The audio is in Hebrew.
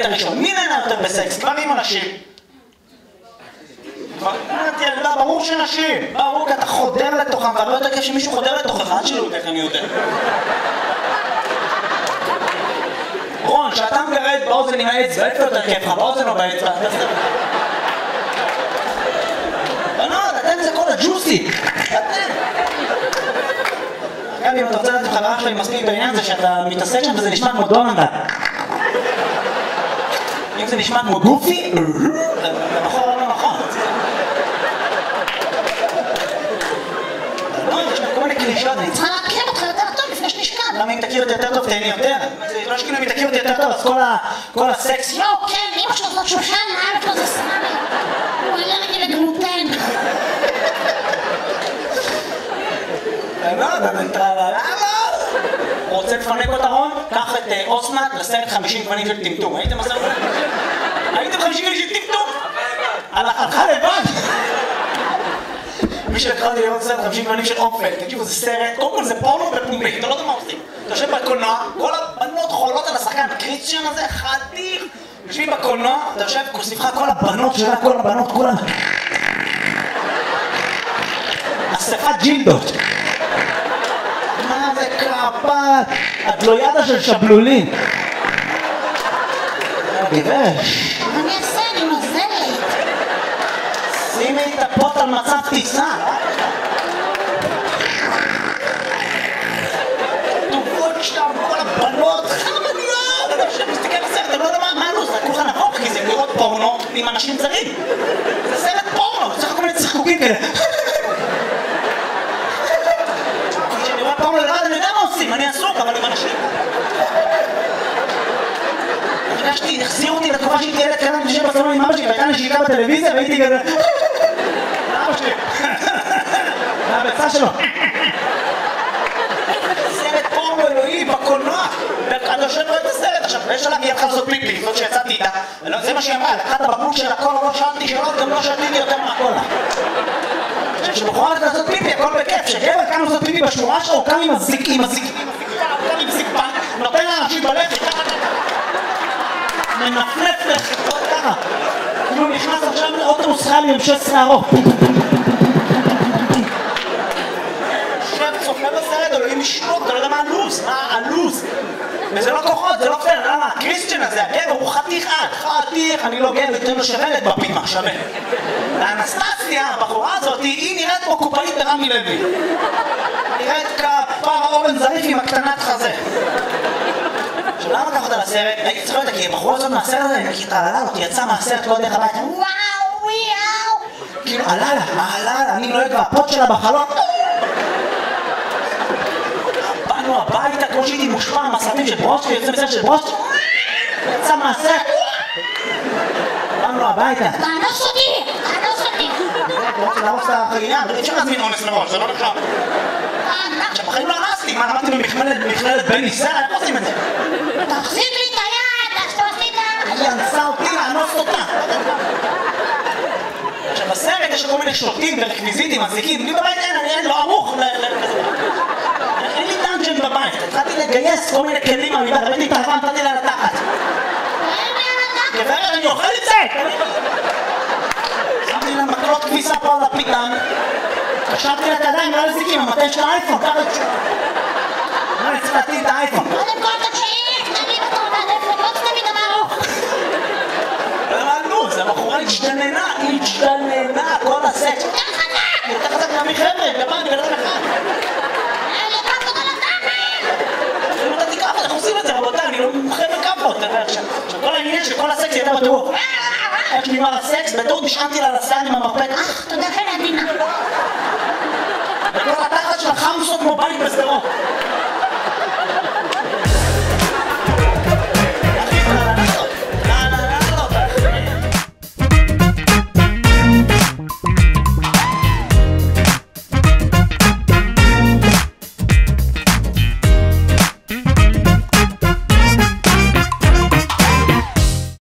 הדייט הראשון, מי נהנה יותר בסקס, גברים או נשים? לא, ברור שנשים, ברור, כי אתה חודר לתוכם, ואני לא יודע כיף שמישהו חודר לתוכך, עד שלא איך אני יודע. רון, כשאתה מגרד באוזן עם האצבע, איפה יותר כיף לך, באוזן או באצבע? בנות, אתם זה כל הג'וסי. אתם. אם אתה רוצה לדעת אם חברה שלי מספיק בעניין הזה שאתה מתעסק שם וזה נשמע כמו דונלד. אם זה נשמע כמו גופי, זה נכון או לא נכון. לא, יש כל מיני קלישאות, אני צריכה להכיר אותך יותר טוב לפני שנשכב. למה אם תכיר אותי יותר טוב תהני יותר? זה לא שכאילו אם תכיר אותי יותר טוב אז כל הסקס, יואו, כן, אמא שלו זאת שושן, אבא שלו זה סמי. הוא אלרגי לגלוטן. לא, למה? רוצה לפנק אותה רון? את אוסנת לסרט 50 גוונים של טמטום. הייתם בסרט? הייתם 50 גוונים של טמטום? הלכה לבד? מי אותי לראות סרט 50 גוונים של אופל, תקשיבו זה סרט, קודם כל זה פורנו בפומבי, אתה לא יודע מה עושים. אתה יושב בקולנוע, כל הבנות חולות על השחקן, קריסטיאן הזה חתיך. יושבים בקולנוע, אתה יושב סביבך כל הבנות שלה, כל הבנות, כולן. אספת ג'ילדות. מה זה כפת? הגלויאדה של שבלולים. גברת, מה אני אעשה? אני נוזלת. שימי את הפוט על מצב טיסה. טובות שם, כל הבנות, חמניות! אתה יושב מסתכל בסרט, אתה לא יודע מה- מה הלו"ז, אתה כולך נבוך, כי זה לראות פורנו עם אנשים זרים. זה סרט פורנו, צריך כל מיני צחקוקים כאלה. כשאני רואה פורנו לבד, אני יודע מה עושים, אני עסוק, אבל עם אנשים. הרגשתי, החזירו אותי לתקופה שהייתי ילד קטן, יושב בסלון עם אבא שלי, והייתה נשיקה בטלוויזיה, והייתי כזה... אבא שלי. מהביצה שלו. סרט פורנו אלוהי בקולנוע. ואתה יושב רואה את הסרט עכשיו, ויש עליו יד לעשות פיפי, זאת שיצאתי איתה. זה מה שהיא אמרה, לקחה את הבקבוק של הקולה, לא שאלתי שאלות, גם לא שתיתי יותר. עכשיו, כשבחורה הולכת לעשות פיפי, הכל בכיף. כשגבר קם לעשות פיפי בשמורה שלו, קם עם הזיק, עם הזיק, עם הזיקה, הוא קם עם זיקפן, נותן לאנשים ככה. מנפנף ככה. כאילו נכנס עכשיו לאוטובוס חייל עם 16 ארוך. יושב, צופה בסרט, אלוהים ישמור, אתה לא יודע מה הלו"ז, מה הלו"ז. וזה לא כוחות, זה לא פייר, למה? הקריסטיאן הזה, הגבר, הוא חתיך עד, חתיך, אני לא גבר, תן לו שבלת בפימה, שווה. ואנסטסיה, הבחורה הזאת, היא נראית כמו קופאית ברמי לוי. נראית כפרה אורן זריף עם הקטנת חזה. למה לקחת אותה לסרט? הייתי צריך לדעת, כי הבחורה הזאת מהסרט הזה, היא התעללה אותי, יצאה מהסרט, לא הביתה, וואו, וואו. כאילו, עלה לה, עלה לה, אני נוהג והפוט שלה בחלון. באנו הביתה, כמו שהייתי מושפע מהסרטים של ברושקי, יוצא מסרט של ברושקי. יצא מהסרט. באנו הביתה. תאנוס אותי! תאנוס אותי! רוצה להרוס את החגיגה, אבל אי אפשר להזמין אונס מראש, זה לא נחשב. לא מה למדתי במכללת במכללת בן ישראל, איך עושים את זה? תחזיק לי את היד! איך שאתה עשית? היא אנסה אותי לאנוס אותה. עכשיו בסרט יש כל מיני שוטים ורקוויזיטים, מזיקים, לי בבית אין, אני אין, לא ערוך. אין לי דאנג'ן בבית, התחלתי לגייס כל מיני כלים מהמבד, ראיתי את האהבה, נתתי לה לתחת. גברת, אני אוכל את זה! שמתי לה מקלות כביסה פה על הפיתן, קשרתי לה את הידיים והזיקים, המטה של האייפון, ככה... לא, אני צריך להטיל את האייפון. קודם כל תקשיב! תגיד אותו לא תמיד אמר ארוך. לא יודע מה הלו"ז, הבחורה התשתננה, היא התשתננה, כל הסט. יותר חזק! יותר חזק מהמחבר'ה, גמר, בן אדם אחד. זה, רבותיי, אני לא מומחה בכאפות. עכשיו עכשיו, כל העניין של כל הסקס הייתה בטירוף. איך נגמר הסקס? בטעות נשענתי לה לשיער עם המרפק. אך, תודה שאני עדינה. וכל התחת שלה חמסות כמו בית בשדרות.